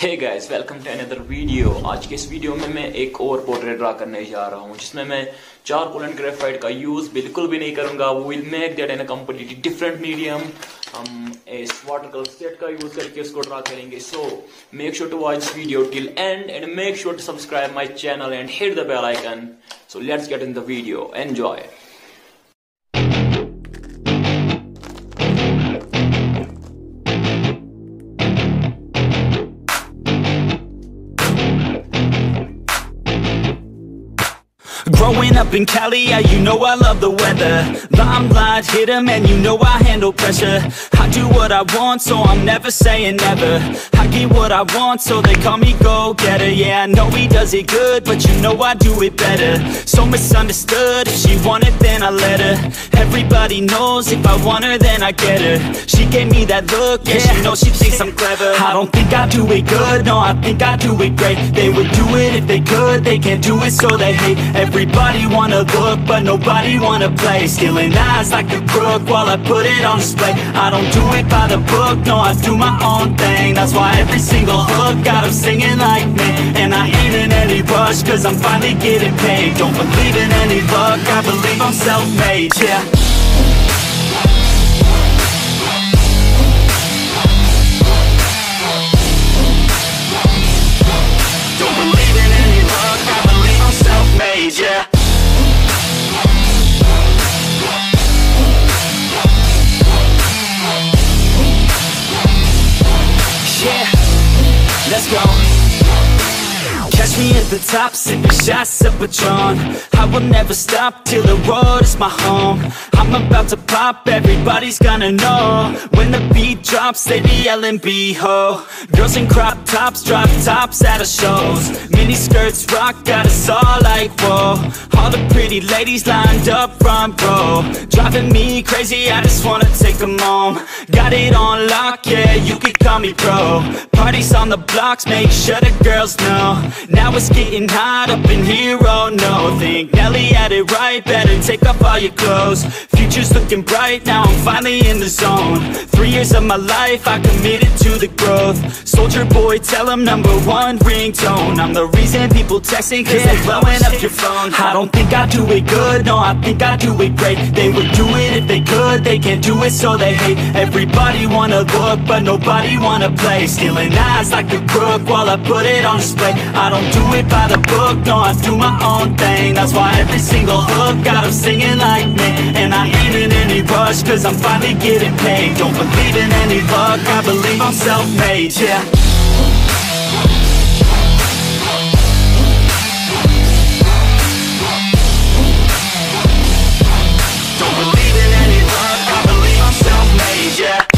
Hey guys welcome to another video आज के इस वीडियो में मैं एक और पोर्ट्रेट ड्रा करने जा रहा हूँ, जिसमें मैं चार पोलेंट ग्रेफाइट का यूज़ बिल्कुल भी नहीं करूँगा। वो will make that in a completely different medium हम इस वाटर कलर सेट का यूज़ करके इसको ड्रा करेंगे। So make sure to watch video till end and make sure to subscribe my channel and hit the bell icon so let's get in the video enjoy up in Cali, yeah, you know I love the weather. Limelight hit 'em and you know I handle pressure. I do what I want, so I'm never saying never get what I want, so they call me go-getter. Yeah, I know he does it good, but you know I do it better. So misunderstood, if she want it, then I let her. Everybody knows, if I want her, then I get her. She gave me that look, yeah, she knows she thinks I'm clever. I don't think I do it good, no, I think I do it great. They would do it if they could, they can't do it, so they hate. Everybody wanna look, but nobody wanna play. Stealing eyes like a crook while I put it on display. I don't do it by the book, no, I do my own thing. That's why every single hook got 'em singing like me. And I ain't in any rush, cause I'm finally getting paid. Don't believe in any luck, I believe I'm self-made, yeah Me at the top, sipping shots of Patron I will never stop till the road is my home. I'm about to pop, everybody's gonna know. When the beat drops, they be yelling B-ho Girls in crop tops, drop tops at our shows. Mini skirts rock, got us all like whoa. All the pretty ladies lined up front row. Driving me crazy, I just wanna take them home Got it on lock, yeah, you can call me pro. Parties on the blocks, make sure the girls know. Now it's getting hot up in here, oh no. Think Nelly had it right, better take off all your clothes. Future's looking bright, now I'm finally in the zone. Three years of my life, I committed to the growth. Soldier boy, tell 'em number one ringtone. I'm the reason people texting, cause they blowing up your phone. I don't think I do it good, no, I think I do it great. They would do it if they can't do it so they hate. Everybody wanna look, but nobody wanna play. Stealing eyes like a crook while I put it on display. I don't do it by the book, no, I do my own thing. That's why every single hook got 'em singing like me. And I ain't in any rush, cause I'm finally getting paid. Don't believe in any luck, I believe I'm self-made, yeah Yeah.